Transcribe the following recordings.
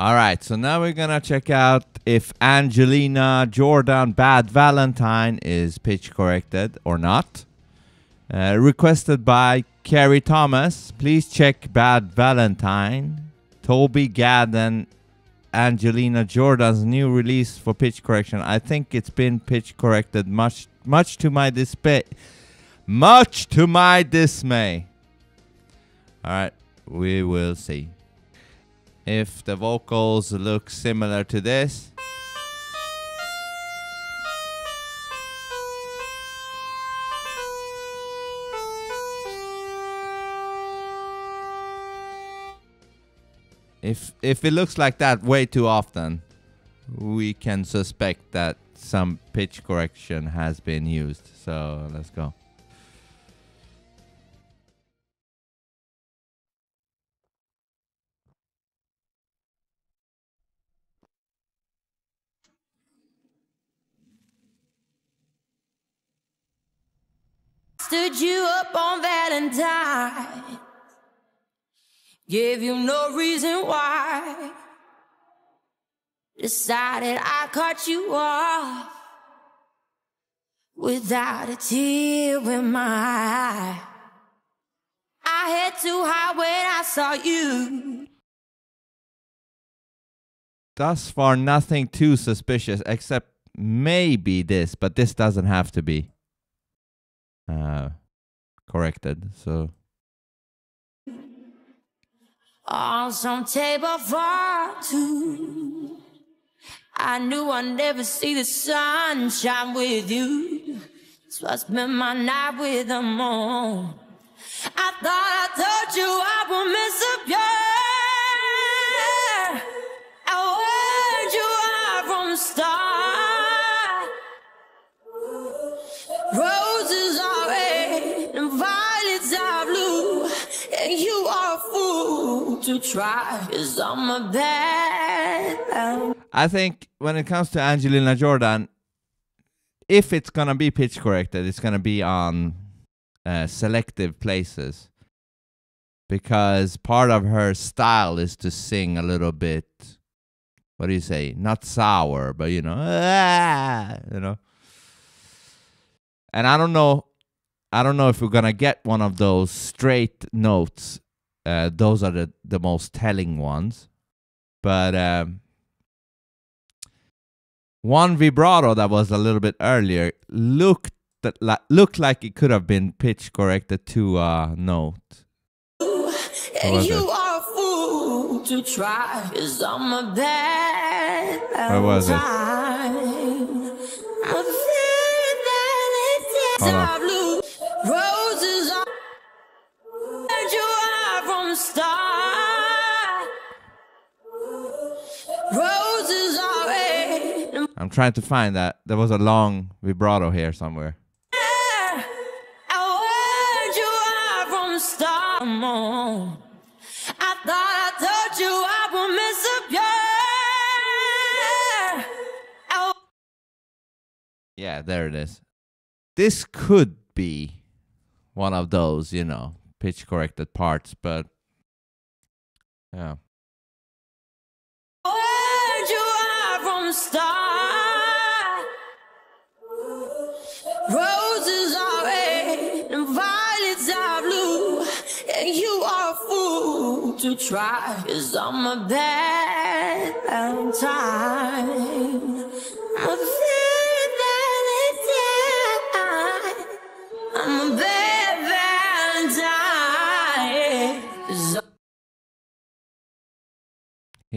All right, so now we're gonna check out if Angelina Jordan Bad Valentine is pitch corrected or not. Uh, requested by Carrie Thomas. Please check Bad Valentine. Toby Gadden, Angelina Jordan's new release for pitch correction. I think it's been pitch corrected much much to my dismay. Much to my dismay. All right, we will see. If the vocals look similar to this. If if it looks like that way too often, we can suspect that some pitch correction has been used. So let's go. You up on Valentine. Gave you no reason why. Decided I cut you off. Without a tear in my eye. I head too high when I saw you. Thus far, nothing too suspicious except maybe this, but this doesn't have to be uh, corrected. So on some table for two. I knew I'd never see the sunshine with you. So I spent my night with the moon. I thought I told you I would miss up to try. Bad. I think when it comes to Angelina Jordan, if it's gonna be pitch corrected, it's gonna be on uh, selective places because part of her style is to sing a little bit. What do you say? Not sour, but you know, ah, you know. And I don't know, I don't know if we're gonna get one of those straight notes. Uh, those are the the most telling ones, but. Um, one vibrato that was a little bit earlier looked that li- looked like it could have been pitch corrected to a note. And was you it? are a fool to try. Cause I'm a bad. Where was it? I'm Hold on. I'm trying to find that. There was a long vibrato here somewhere. I warned you out from the start. Come on. I thought I told you I would miss up yeah. I Yeah, there it is. This could be one of those, you know, pitch corrected parts, but yeah. Roses are red and violets are blue. And you are a fool to try. Cause I'm a bad Valentine.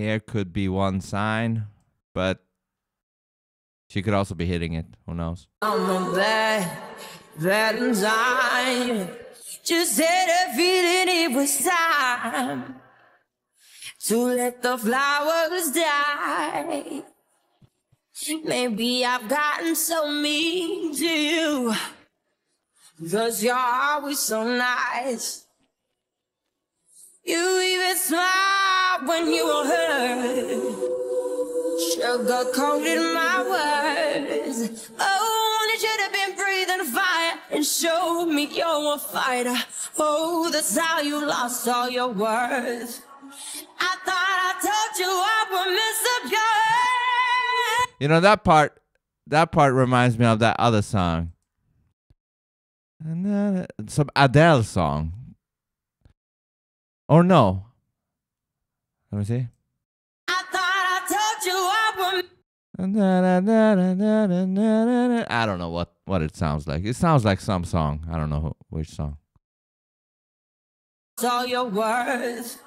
Here could be one sign, but she could also be hitting it. Who knows? I'm a bad Valentine. Just had a feeling it was time to let the flowers die. Maybe I've gotten so mean to you. Cause you're always so nice. You even smile when you were hurt. Sugar coated my words. Oh, you should have been breathing fire and showed me you're a fighter. Oh, that's how you lost all your worth. I thought I told you I You know that part. That part reminds me of that other song. And then Some Adele song. Or no. Let me see. I thought I told you I. I don't know what, what it sounds like. It sounds like some song. I don't know who, which song. all your words.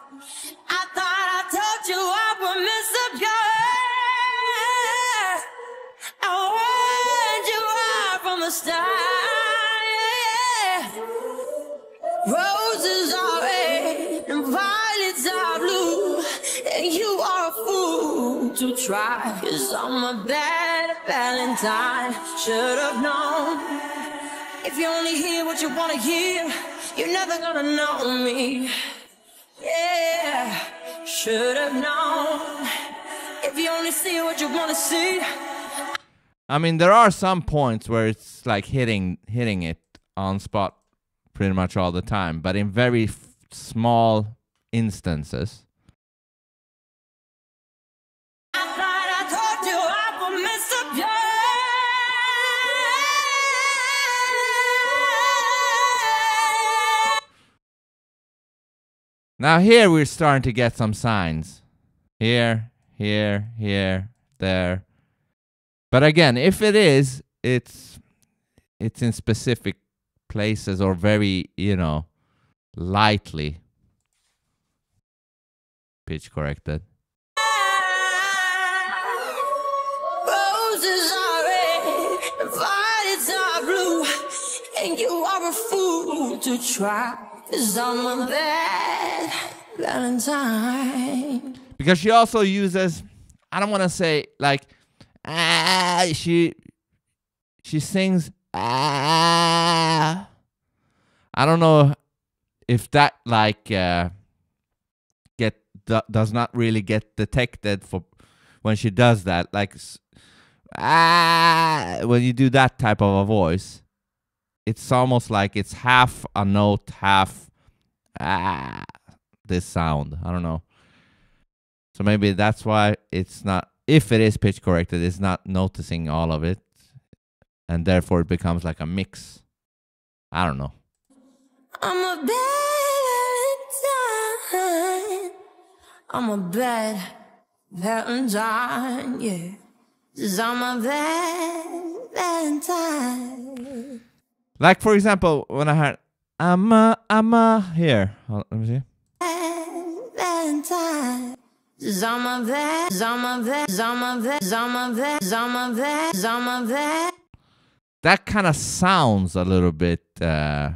To try. Cause I'm a bad Valentine. Should have known. If you only hear what you wanna hear, you're never gonna know me. Yeah, should have known. If you only see what you wanna see. I mean, there are some points where it's like hitting hitting it on spot pretty much all the time, but in very small instances. Now here we're starting to get some signs. Here, here, here, there. But again, if it is, it's it's in specific places or very, you know, lightly pitch corrected. Roses are red, violets are blue, and you are a fool to try. Cause I'm a bad Valentine. because she also uses i don't want to say like ah she she sings ah i don't know if that like uh get do, does not really get detected for when she does that like ah when you do that type of a voice it's almost like it's half a note half ah this sound i don't know so maybe that's why it's not, if it is pitch corrected, it's not noticing all of it. And therefore it becomes like a mix. I don't know. I'm a bad. I'm a bad Valentine, yeah. Cause I'm a bad Valentine. Like, for example, when I heard, I'm a, I'm a, here. Hold- Let me see. That kind of sounds a little bit uh,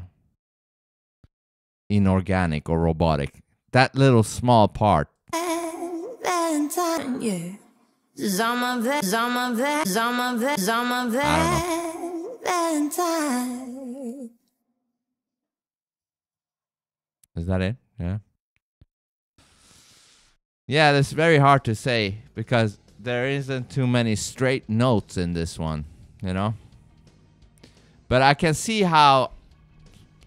inorganic or robotic. That little small part. A bad, cause I'm a bad, cause I'm a bad, cause I'm a bad Valentine. Is that it? Yeah. Yeah, that's very hard to say because there isn't too many straight notes in this one, you know? But I can see how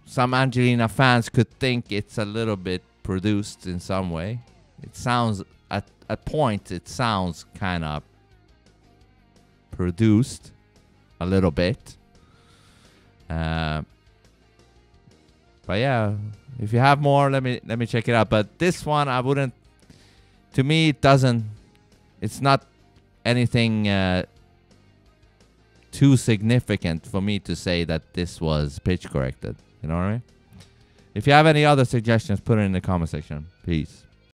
some Angelina fans could think it's a little bit produced in some way. It sounds at a point it sounds kind of produced a little bit. Uh, but yeah, if you have more, let me let me check it out. But this one, I wouldn't. To me, it doesn't. It's not anything uh, too significant for me to say that this was pitch corrected. You know what I mean? If you have any other suggestions, put it in the comment section. Peace.